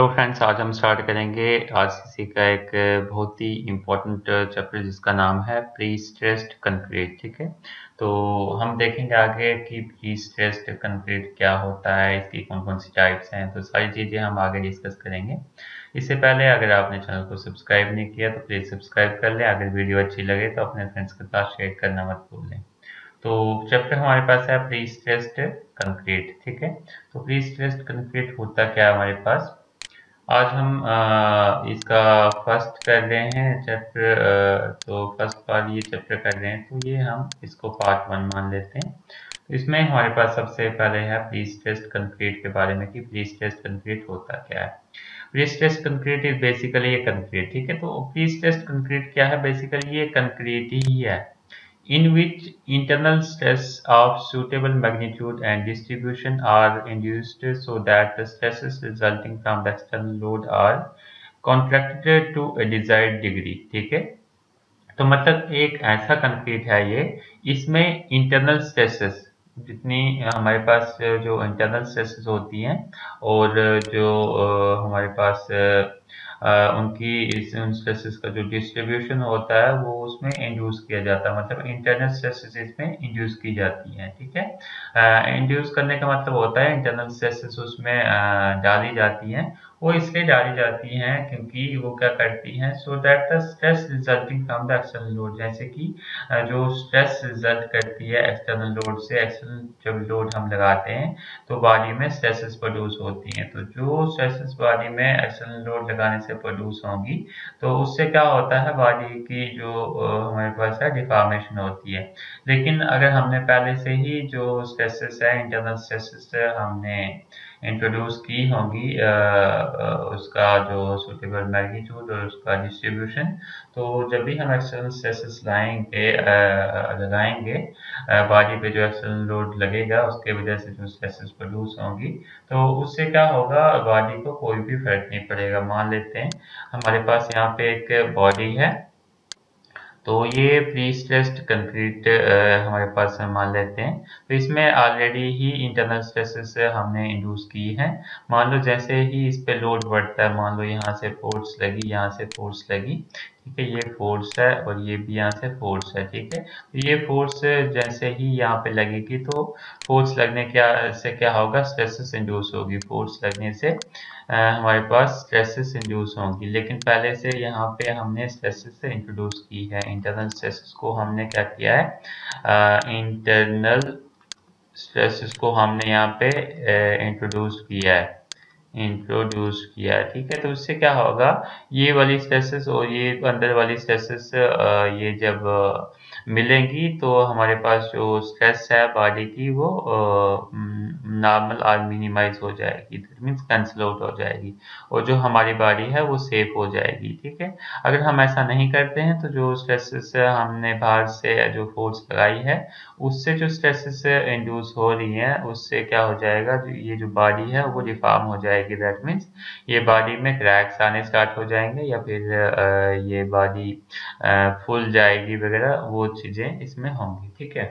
Hello friends आज हम start करेंगे आरसीसी का एक बहुत ही इम्पोर्टेंट चैप्टर जिसका नाम है प्री स्ट्रेस्ड कंक्रीट ठीक है? तो हम देखेंगे आगे कि प्री स्ट्रेस्ड कंक्रीट क्या होता है, इसकी कौन कौन सी टाइप्स हैं तो सारी चीज़ें हम आगे डिस्कस करेंगे। इससे पहले अगर आपने चैनल को सब्सक्राइब नहीं किया तो प्लीज़ सब्सक्राइब कर लें, अगर वीडियो अच्छी लगे तो अपने फ्रेंड्स के साथ शेयर करना मत भूलें तो चैप्टर हमारे पास है प्री स्ट्रेस्ड कंक्रीट ठीक है? तो प्री स्ट्रेस्ड कंक्रीट होता क्या है हमारे पास? आज हम इसका फ़र्स्ट कर रहे हैं चैप्टर तो फ़र्स्ट पार्ट ये चैप्टर कर रहे हैं तो ये हम इसको पार्ट वन मान लेते हैं। तो इसमें हमारे पास सबसे पहले है प्लीज़ टेस्ट कंक्रीट के बारे में कि प्लीज़ टेस्ट कंक्रीट होता क्या है। Prestressed concrete is basically ये कंक्रीट ठीक है? तो प्लीज़ टेस्ट कंक्रीट क्या है? बेसिकली ये कंक्रीट ही है। In which internal stress of suitable magnitude and distribution are induced so that the stresses resulting from the external load are contracted to a desired degree ठीक है तो मतलब एक ऐसा कंक्रीट है ये इसमें इंटरनल स्ट्रेसेस जितनी हमारे पास जो इंटरनल स्ट्रेसेस होती हैं और जो हमारे पास उनकी इस स्ट्रेसेस का जो डिस्ट्रीब्यूशन होता है, वो उसमें इंड्यूस किया जाता है। मतलब इंटरनल स्ट्रेसेस इसमें इंड्यूस की जाती हैं, ठीक है? इंड्यूस करने का मतलब होता है इंटरनल स्ट्रेसेस उसमें डाली जाती हैं। वो इसलिए डाली जाती हैं क्योंकि वो क्या करती हैं? So that the stress resulting from the external load जैसे कि जो स्ट्रेस रिज़ल्ट करती है एक्सटर्नल लोड से एक्सटर्नल जब लोड हम लगाते हैं तो बॉडी में स्ट्रेसेस प्रोड्यूस होती हैं। तो जो स्ट्रेसेस बॉडी में एक्सटर्नल लोड लगाने से प्रोड्यूस होंगी तो उससे क्या होता है? बॉडी की जो हमारे पास है डिफॉर्मेशन होती है। लेकिन अगर हमने पहले से ही जो स्ट्रेसेस है इंटरनल स्ट्रेसेस हमने इंट्रोड्यूस की होंगी उसका जो सुटेबल मैग्नीट्यूड और उसका डिस्ट्रीब्यूशन तो जब भी हम एक्सटर्नल स्ट्रेसेस लाएँगे लगाएँगे बॉडी पे जो एक्सटर्नल लोड लगेगा, उसके वजह से जो स्ट्रेसेस प्रोड्यूस होंगी तो उससे क्या होगा बॉडी को कोई भी फ़र्क नहीं पड़ेगा। मान लेते हैं, हमारे पास यहाँ पे एक बॉडी है तो ये प्री स्ट्रेस्ड कंक्रीट हमारे पास मान लेते हैं। तो इसमें ऑलरेडी ही इंटरनल स्ट्रेसेस हमने इंड्यूस की है। मान लो जैसे ही इस पे लोड बढ़ता है, मान लो यहाँ से फोर्स लगी, यहाँ से फोर्स लगी, ठीक है, ये फोर्स है और ये भी यहाँ से फोर्स है, ठीक है। तो ये फोर्स जैसे ही यहाँ पे लगेगी तो फोर्स लगने क्या, से क्या होगा? स्ट्रेसेस इंड्यूस होगी फोर्स लगने से। हमारे पास स्ट्रेसेस इंड्यूस होंगी। लेकिन पहले से यहाँ पे हमने स्ट्रेसेस से इंट्रोड्यूस की है। इंटरनल स्ट्रेसेस को हमने क्या किया है? इंटरनल स्ट्रेसेस को हमने यहाँ पे इंट्रोड्यूस किया है। इंट्रोड्यूस किया है, ठीक है? तो उससे क्या होगा? ये वाली स्ट्रेसेस और ये अंदर वाली स्ट्रेसेस ये जब मिलेंगी। तो हमारे पास जो स्ट्रेस है बॉडी की वो नॉर्मल और मिनिमाइज हो जाएगी। दैट मीन्स कैंसिल आउट हो जाएगी। और जो हमारी बॉडी है, वो सेफ़ हो जाएगी, ठीक है? अगर हम ऐसा नहीं करते हैं तो जो स्ट्रेसेस हमने बाहर से जो फोर्स लगाई है, उससे जो स्ट्रेसेस इंड्यूस हो रही हैं, उससे क्या हो जाएगा? जो ये जो बॉडी है, वो डिफॉर्म हो जाएगी। दैट मीन्स ये बॉडी में क्रैक्स आने स्टार्ट हो जाएँगे या फिर ये बॉडी फूल जाएगी वगैरह, वो चीज़ें इसमें होंगी, ठीक है?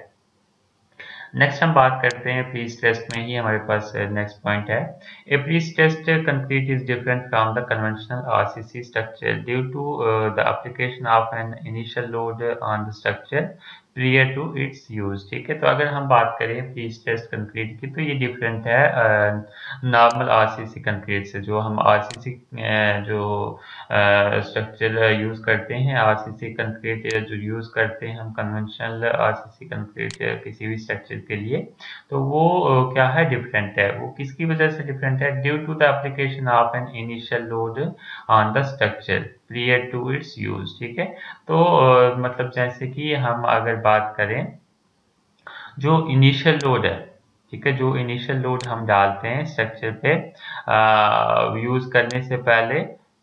नेक्स्ट हम बात करते हैं प्रीस टेस्ट में ही हमारे पास नेक्स्ट पॉइंट है। A prestressed concrete is different from the conventional RCC structure due to the application of an initial load on the structure prior to its use ठीक है? तो अगर हम बात करें प्री टेस्ट कंक्रीट की तो ये डिफरेंट है नॉर्मल आरसीसी कंक्रीट से, जो हम आरसीसी जो स्ट्रक्चर यूज़ करते हैं आरसीसी कंक्रीट जो यूज़ करते हैं हम कन्वेंशनल आरसीसी कंक्रीट किसी भी स्ट्रक्चर के लिए तो वो क्या है? डिफरेंट है। वो किसकी वजह से डिफरेंट है? Due to the application of an initial load on the structure prior to its use ठीक है? तो मतलब जैसे कि हम अगर बात करें, जो इनिशियल लोड है, ठीक है? जो इनिशियल लोड हम डालते हैं स्ट्रक्चर पे यूज़ करने से पहले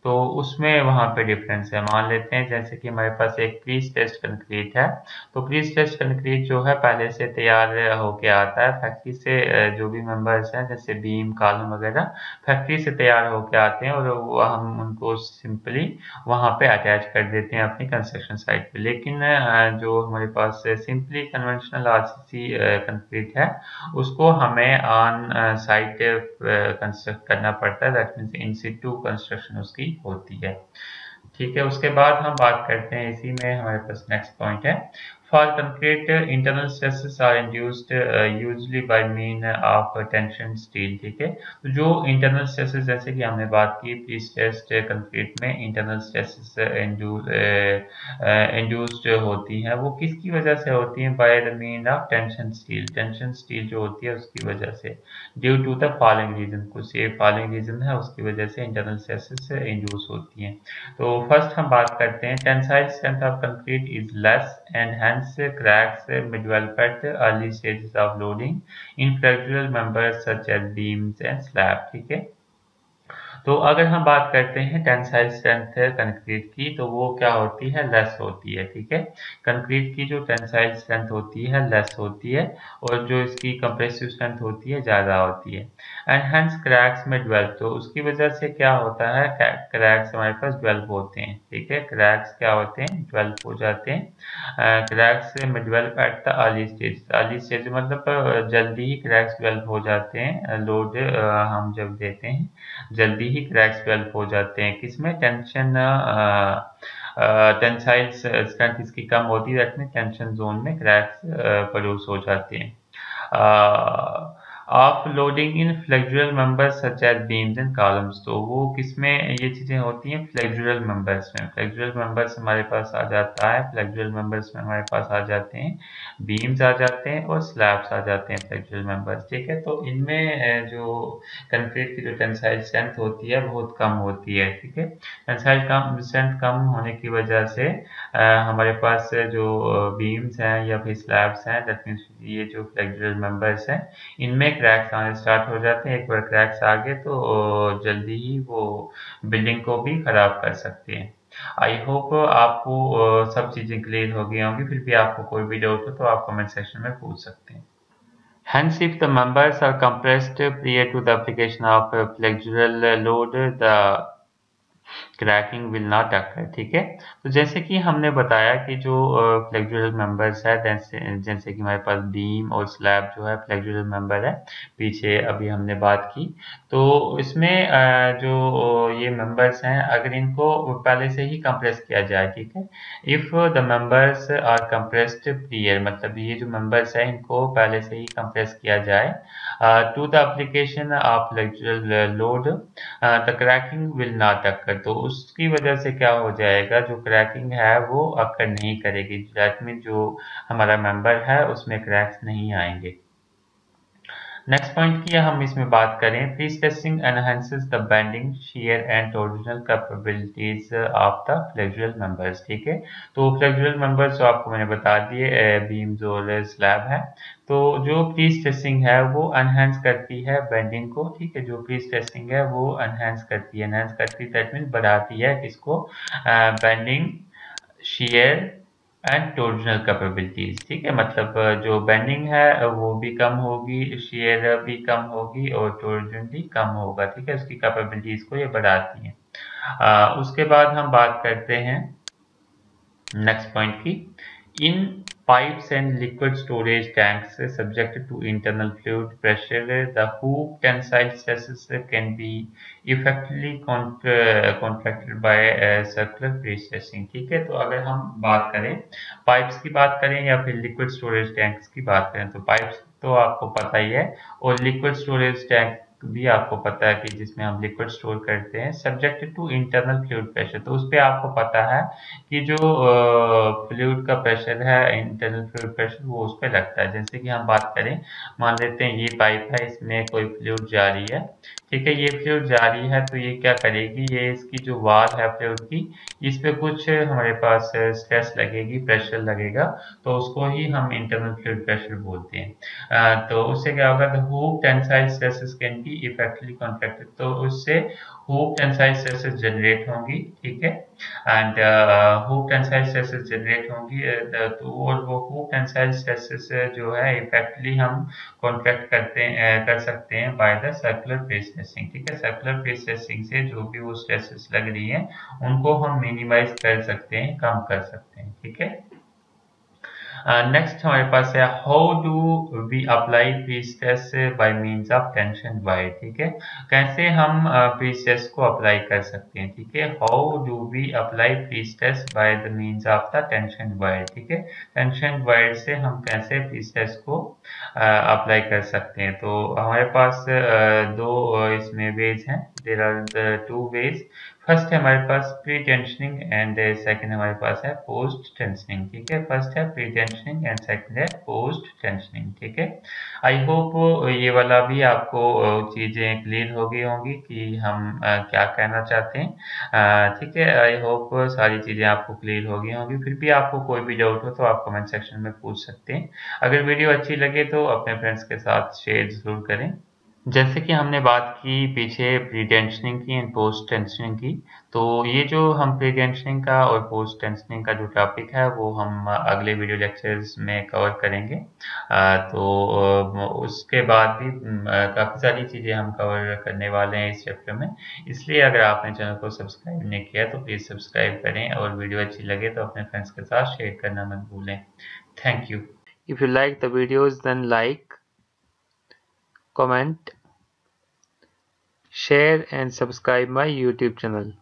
तो उसमें वहाँ पे डिफरेंस है। मान लेते हैं, जैसे कि हमारे पास एक प्रीस टेस्ट कंक्रीट है। तो प्रीस टेस्ट कंक्रीट जो है, पहले से तैयार होके आता है। फैक्ट्री से जो भी मेंबर्स हैं, जैसे बीम कालम वगैरह फैक्ट्री से तैयार होके आते हैं और हम उनको सिंपली वहाँ पे अटैच कर देते हैं अपनी कंस्ट्रक्शन साइट पे। लेकिन जो हमारे पास सिंपली कन्वेंशनल आरसीसी कंक्रीट है, उसको हमें ऑन साइट कंस्ट्रक्ट करना पड़ता है। That means in situ construction उसकी होती है। ठीक है, उसके बाद हम बात करते हैं इसी में, हमारे पास नेक्स्ट पॉइंट है। For concrete, internal stresses are induced uh, usually by mean of tension steel ठीक है तो जो internal stresses जैसे कि हमने बात की प्री स्ट्रेस्ड कंक्रीट में internal stresses इंड्यूस्ड होती हैं वो किसकी वजह से होती हैं by the mean of tension steel tension steel जो होती है उसकी वजह से due to the following reason कुछ ये following reason है उसकी वजह से internal stresses इंड्यूस होती हैं तो फ़र्स्ट हम बात करते हैं tensile strength of concrete is less and Hence, cracks may early stages of loading in structural members such as beams and slab. ठीक है तो अगर हम बात करते हैं टेंसाइल स्ट्रेंथ कंक्रीट की तो वो क्या होती है? लेस होती है, ठीक है? कंक्रीट की जो टेंसाइल स्ट्रेंथ होती है लेस होती है और जो इसकी कंप्रेसिव स्ट्रेंथ होती है, ज़्यादा होती है। एंड हैंस क्रैक्स में डेवलप तो उसकी वजह से क्या होता है? क्रैक्स हमारे पास डेवलप होते हैं, ठीक है? क्रैक्स क्या होते हैं? डेवलप हो जाते हैं। क्रैक्स में develop at the early stage early stage मतलब जल्दी ही क्रैक्स डेवलप हो जाते हैं लोड हम जब देते हैं, जल्दी ही क्रैक्स डेवलप हो जाते हैं। किसमें? टेंशन टेंसाइल स्ट्रेंथ इसकी कम होती है टेंशन जोन में क्रैक्स प्रोड्यूस हो जाते हैं। Of loading in flexural members such as beams and columns तो वो किसमें ये चीज़ें होती हैं? फ्लेक्चुरल मेंबर्स में। फ्लेक्चुरल मेंबर्स हमारे पास आ जाता है। फ्लेक्चुरल मेंबर्स में हमारे पास आ जाते हैं। बीम्स आ जाते हैं और स्लैब्स आ जाते हैं फ्लेक्चुरल मेंबर्स ठीक है? तो इनमें जो कंक्रीट की जो टेंसाइल स्ट्रेंथ होती है, बहुत कम होती है, ठीक है? टेंसाइल कम स्ट्रेंथ कम होने की वजह से हमारे पास जो बीम्स हैं या फिर स्लैब्स हैं दैट मीन्स ये जो फ्लेक्चुरल मेंबर्स हैं इनमें क्रैक्स आने स्टार्ट हो जाते हैं। एक बार क्रैक्स आ गए तो जल्दी ही वो बिल्डिंग को भी खराब कर सकते हैं। आई होप आपको सब चीज़ें क्लियर हो गई होंगी। फिर भी आपको कोई भी डाउट हो तो आप कमेंट सेक्शन में पूछ सकते हैं। Hence, if the members are compressed prior to the application of flexural load, the cracking will not occur ठीक है? तो जैसे कि हमने बताया कि जो फ्लेक्चुरल मेंबर्स है जैसे कि हमारे पास बीम और स्लैब जो है फ्लेक्चुरल मेंबर है, पीछे अभी हमने बात की। तो इसमें जो ये मेंबर्स हैं, अगर इनको पहले से ही कंप्रेस किया जाए, ठीक है? If the members are compressed prior मतलब ये जो मेंबर्स है, इनको पहले से ही कंप्रेस किया जाए to the application of flexural load the cracking will not occur तो उसकी वजह से क्या हो जाएगा? जो क्रैकिंग है, वो अक्कर नहीं करेगी। दैट मीन जो हमारा मेंबर है, उसमें क्रैक्स नहीं आएँगे। नेक्स्ट पॉइंट की हम इसमें बात करें। Prestressing enhances the bending shear and original capabilities of the flexural members ठीक है? तो फ्लेक्चुरल मेंबर्स आपको मैंने बता दिए बीम्स और स्लैब है। तो जो प्री स्ट्रेसिंग है वो एनहेंस करती है बेंडिंग को, ठीक है? जो प्री स्ट्रेसिंग है वो एनहेंस करती है। एनहेंस करती है दैट मीन बढ़ाती है किसको? Bending shear and torsional capabilities ठीक है? मतलब जो बेंडिंग है वो भी कम होगी शेयर भी कम होगी और टोर्जन भी कम होगा, ठीक है? उसकी कैपेबिलिटीज को ये बढ़ाती है। उसके बाद हम बात करते हैं नेक्स्ट पॉइंट की। इन pipes and liquid storage tanks subjected to internal fluid pressure, the hoop tensile stresses can be effectively contracted by circular pre-stressing. ठीक है तो अगर हम बात करें पाइप्स की बात करें या फिर लिक्विड स्टोरेज टैंक्स की बात करें तो पाइप्स तो आपको पता ही है और लिक्विड स्टोरेज टैंक भी आपको पता है कि जिसमें हम लिक्विड स्टोर करते हैं subject to internal fluid pressure तो उस पर आपको पता है कि जो फ्लूड का प्रेशर है इंटरनल फ्लूड प्रेशर वो उस पर लगता है। जैसे कि हम बात करें, मान लेते हैं ये पाइप है, इसमें कोई फ्लूड जारी है, ठीक है? ये फ्लूड जारी है तो ये क्या करेगी? ये इसकी जो वाल है फ्लूड की इस पे कुछ हमारे पास स्ट्रेस लगेगी प्रेशर लगेगा तो उसको ही हम इंटरनल फ्लूड प्रेशर बोलते हैं। तो उससे क्या होगा? The hoop tensile stresses can be effectively contracted तो उससे हुक टेंसाइल स्ट्रेसेस जनरेट होंगी, ठीक है? And hoop tensile stresses generate होंगी तो और वो हुक टेंसाइल स्ट्रेसेस जो है इफेक्टली हम कॉन्ट्रैक्ट करते हैं कर सकते हैं बाय द सर्कुलर स्ट्रेसिंग ठीक है? सर्कुलर स्ट्रेसिंग से जो भी वो स्ट्रेसेस लग रही हैं, उनको हम मिनिमाइज कर सकते हैं, कम कर सकते हैं, ठीक है? नेक्स्ट uh, हमारे पास है how do we apply prestress by means of tension wire ठीक है? कैसे हम प्री uh, स्ट्रेस को अप्लाई कर सकते हैं ठीक है? How do we apply prestress by the means of the tension wire ठीक है? टेंशन वायर से हम कैसे प्री स्ट्रेस को अप्लाई uh, कर सकते हैं? तो हमारे पास दो इसमें वेज हैं। There are two ways first है हमारे पास प्री टेंशनिंग एंड सेकंड हमारे पास है पोस्ट टेंशनिंग ठीक है? फ़र्स्ट है प्री टेंशनिंग एंड सेकंड है पोस्ट टेंशनिंग ठीक है? आई होप ये वाला भी आपको uh, चीज़ें क्लियर हो गई होंगी कि हम uh, क्या कहना चाहते हैं। Uh, ठीक है? आई होप सारी चीज़ें आपको क्लियर हो गई होंगी। फिर भी आपको कोई भी डाउट हो तो आप कमेंट सेक्शन में पूछ सकते हैं। अगर वीडियो अच्छी लगे तो अपने फ्रेंड्स के साथ शेयर ज़रूर करें। जैसे कि हमने बात की पीछे प्री टेंशनिंग की एंड पोस्ट टेंशनिंग की तो ये जो हम प्री टेंशनिंग का और पोस्ट टेंशनिंग का जो टॉपिक है, वो हम अगले वीडियो लेक्चर्स में कवर करेंगे। तो उसके बाद भी काफ़ी सारी चीज़ें हम कवर करने वाले हैं इस चैप्टर में। इसलिए अगर आपने चैनल को सब्सक्राइब नहीं किया तो प्लीज़ सब्सक्राइब करें और वीडियो अच्छी लगे तो अपने फ्रेंड्स के साथ शेयर करना मत भूलें। Thank you if you like the videos then like comment share and subscribe my youtube channel